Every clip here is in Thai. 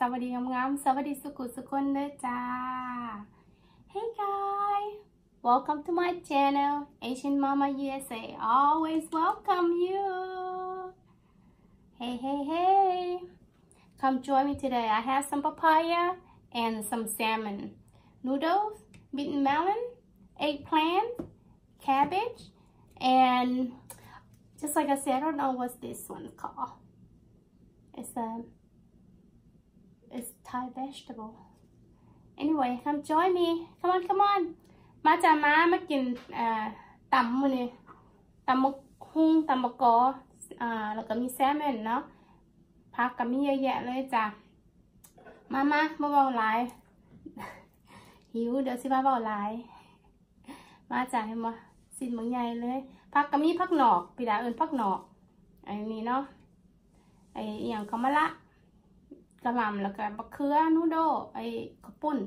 สวัสดีงามๆสวัสดีสุขุสุขคนเด้อจ้า Hey guys welcome to my channel Asian Mama USA always welcome you Hey hey hey come join me today I have some papaya and some salmon noodles beaten melon eggplant cabbage and just like I said I don't know what this one called it's a is Thai vegetable. Anyway, come join me. Come on, come on. มาจ้ามามากินอ่อตำมือนี้ตำมกฮุ้งตำมะกออ่าแล้วก็มีแซลมอนเนาะผักก็มีเยอะแยะเลยจ้ะมามามาเบาหลายหิวเดี๋ยวสิมาเบาหลายมาจ้ะเห็นบ่สินบางใหญ่เลยผักก็มีผักหนอกพี่ดาเอิ้นผักหนอกอันนี้เนาะไอ้อย่างเขามาละ กระลำแล้วก็บะเขือนูโดไอ้ข้าวปุ้น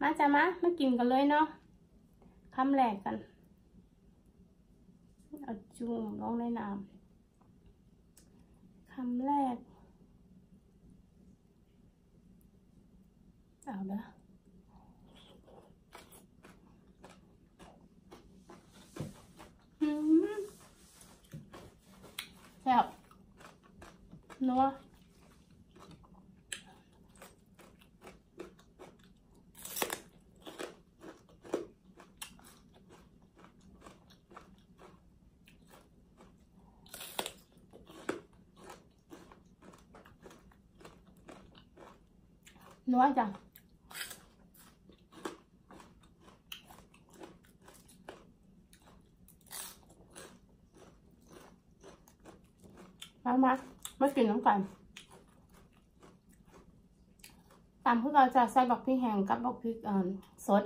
มาจ้ะมามากินกันเลยเนาะคำแรกกันเอาจุ่มลงในน้ำคำแรก เอาเด้ออืมแซ่บนัว นัวจังมามามากินน้ำกันตามพวกเราจะใส่บักพริกแห้งกับบักพริกสด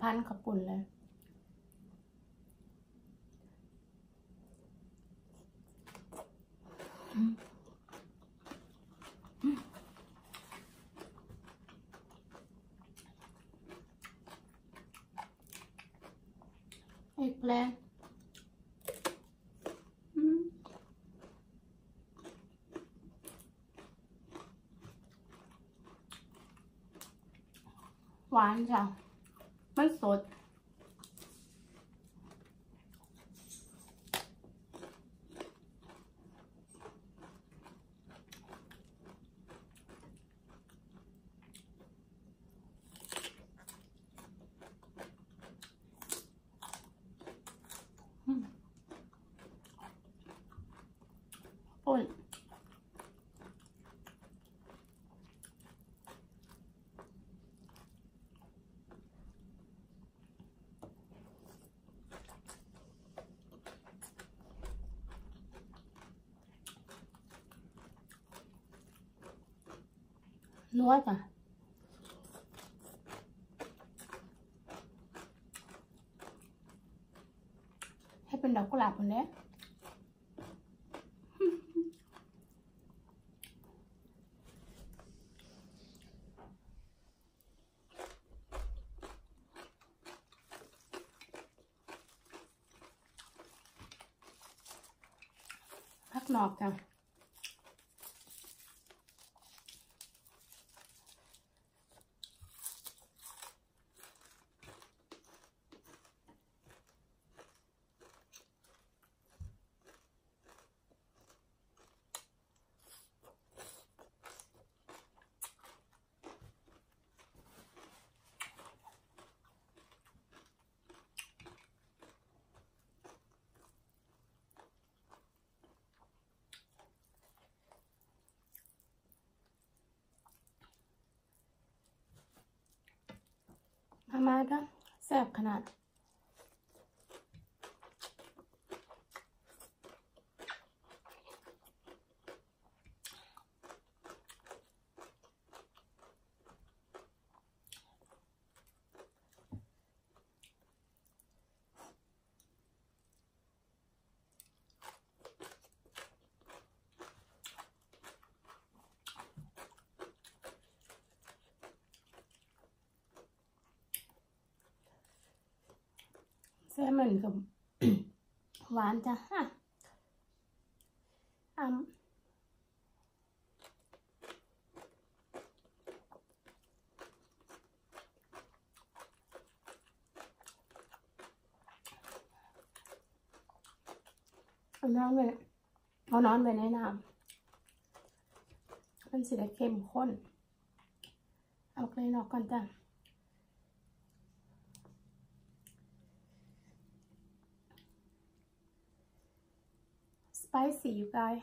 พันขับปุ่นเลย อีกแล้ว หวานจ้ะมันสด ปุ่น นัวจ้ะให้เป็นดอกกุหลาบคนนี้พักนอกจ้ะ มามาเด้อแซ่บขนาด ม ซลมอนกับหวานจ้ะฮะอืมเอาน้ำไปเอาน้ำไปในน้ำมันสิได้เข้มข้น เอาเกลนออกก่อนจ้ะ spicy, you guys.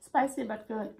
Spicy but good.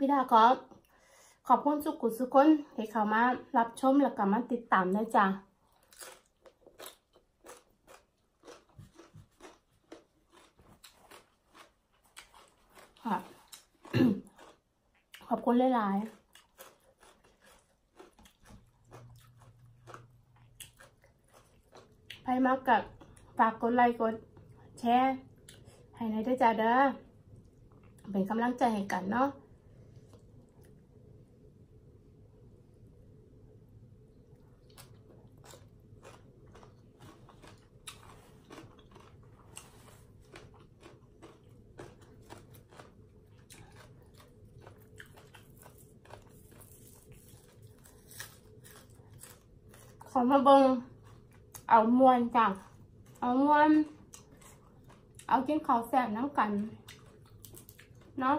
พี่ดาขอขอบคุณสุกุสุคนที่เข้ามารับชมแล้วก็มาติดตามด้วยจ้ะขอบคุณหลายๆใครมากับฝากกดไลค์กดแชร์ให้ในด้วยจ้าเด้อเป็นกำลังใจให้กันเนาะ ออมาเบิงเอามวนจ้ะเอามวน เอากินข้าวแซ่บน้ำกันเนาะ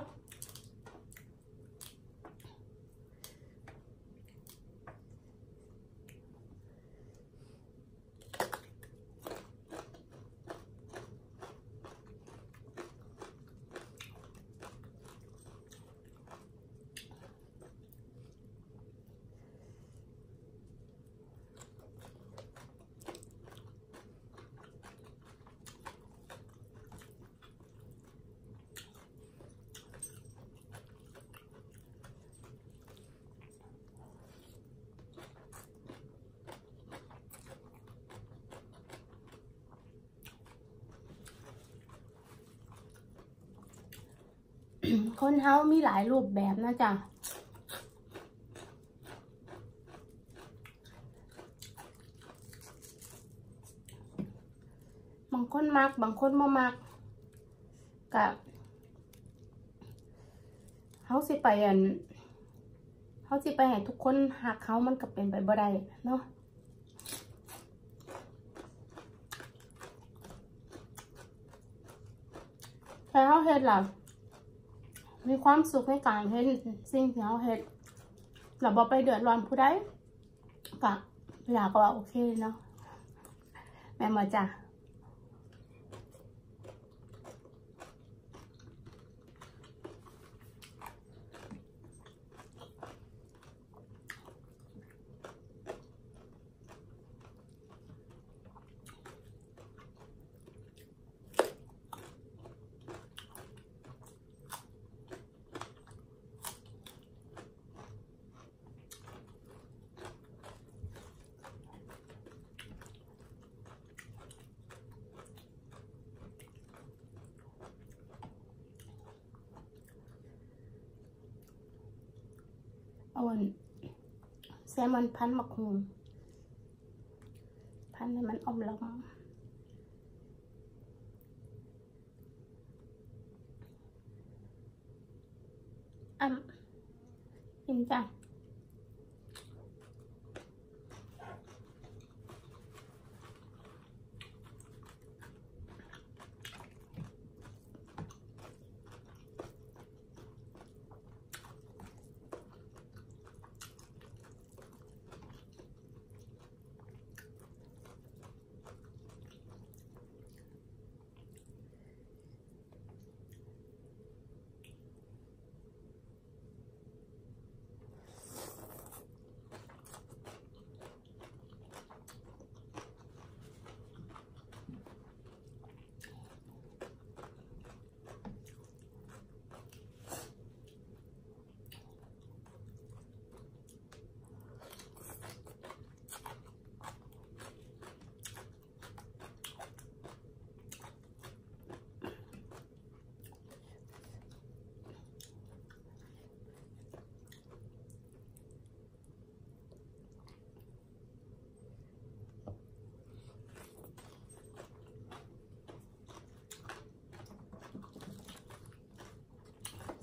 คนเฮามีหลายรูปแบบนะจ๊ะบางคนมัก บางคนบ่มักกับเฮาสิไปอันเฮาสิไปให้ทุกคนหักเขามันก็เป็นไปบ่ได้เนาะแต่เฮาเฮ็ดล่ะ มีความสุขในการเห็ดสิ่งที่เราเห็ดเราบ่ไปเดือดร้อนผู้ใดก็เวลาก็ว่าโอเคเนาะแม่มาจ้ะ เอาแซลมอนพันมะกฮูงพันให้มันอมลมอะกินจ้ะ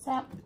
up.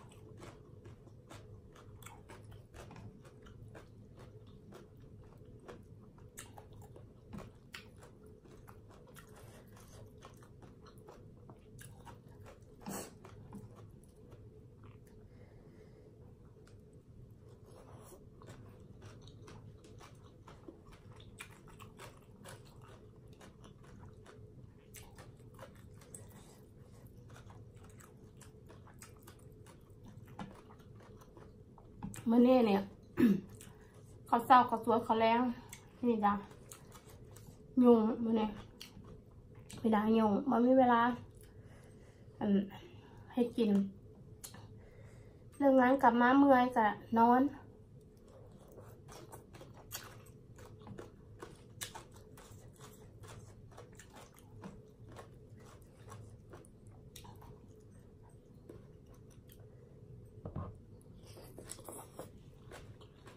เมื่อนี้เนี่ยเขาเศร้าเขาสวยเขาแรงนี่จ้ะยุงมื่อนี้เวลายุงมันไม่เวลาอันให้กิน เรื่องงานกลับมาเมื่อยก็นอน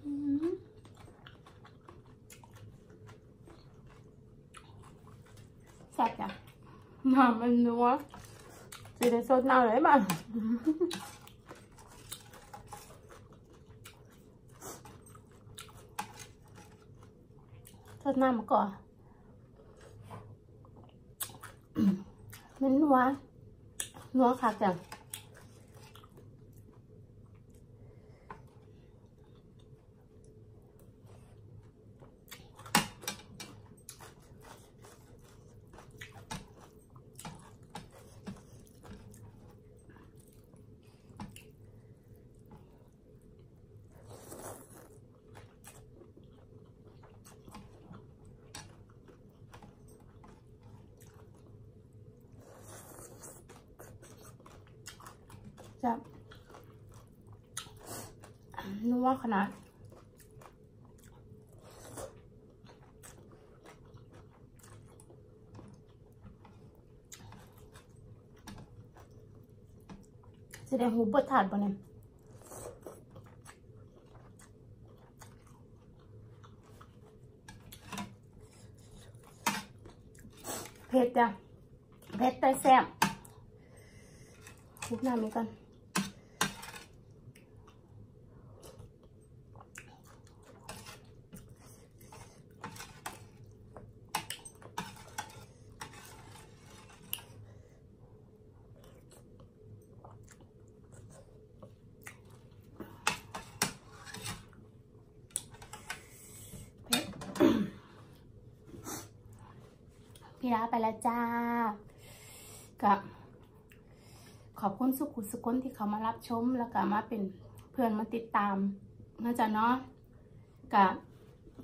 อืมแซ่บจ้ะ น้ำมันนัวสิได้สดน้ำเลยบ้างสดน้ำมาก่อนมันนัวนัวค่ะ จะนัวขนาดแสดงหูบดถาดบ่เนี่ยเผ็ดจ้ะเผ็ดแต่แซ่บคุกน้ำนี้ก่อน พี่ดาไปแล้วจ้ากับขอบคุณสุขุสุคนที่เขามารับชมแล้วก็มาเป็นเพื่อนมาติดตามนะจ๊ะเนาะกับ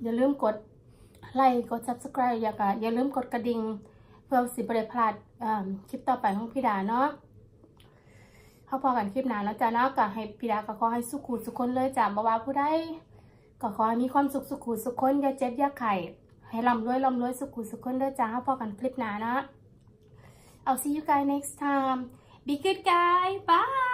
อย่าลืมกดไลค์กด subscribe อย่าก็อย่าลืมกดกระดิ่งเพื่อสิบได้พลาดคลิปต่อไปของพี่ดาเนาะเขาพอกันคลิปหน้าแล้วจ้ะเนาะก็ให้พี่ดาก็ขอให้สุขุสุคนเลยจ้ะบ่ว่าผู้ใดก็ขอให้มีความสุขสุขุสุคนอย่าเจ็บอย่าไข่ ให้ลำรวยลำรวยสุขุสุขคนเด้อจ้าพอกันคลิปหน้านะ I'll see you guys next time be good guy bye